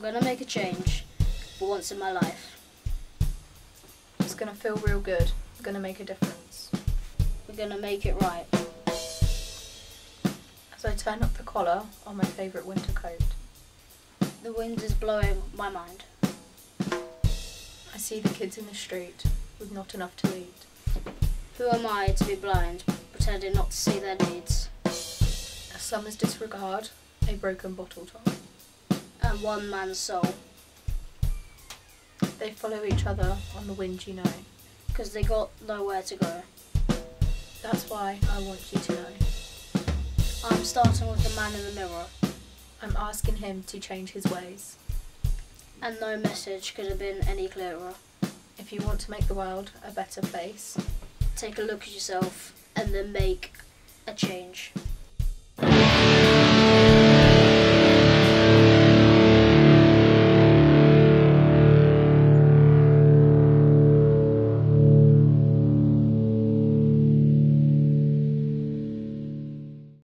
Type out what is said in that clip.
gonna make a change for once in my life. It's gonna feel real good. It's gonna make a difference. We're gonna make it right. As I turn up the collar on my favourite winter coat, The wind is blowing my mind. I see the kids in the street with not enough to eat. Who am I to be blind, pretending not to see their needs? A summer's disregard, a broken bottle top. And one man's soul, They follow each other on the wind, you know. because they got nowhere to go. That's why I want you to know. I'm starting with the man in the mirror, I'm asking him to change his ways. and no message could have been any clearer. If you want to make the world a better place, Take a look at yourself and then make a change.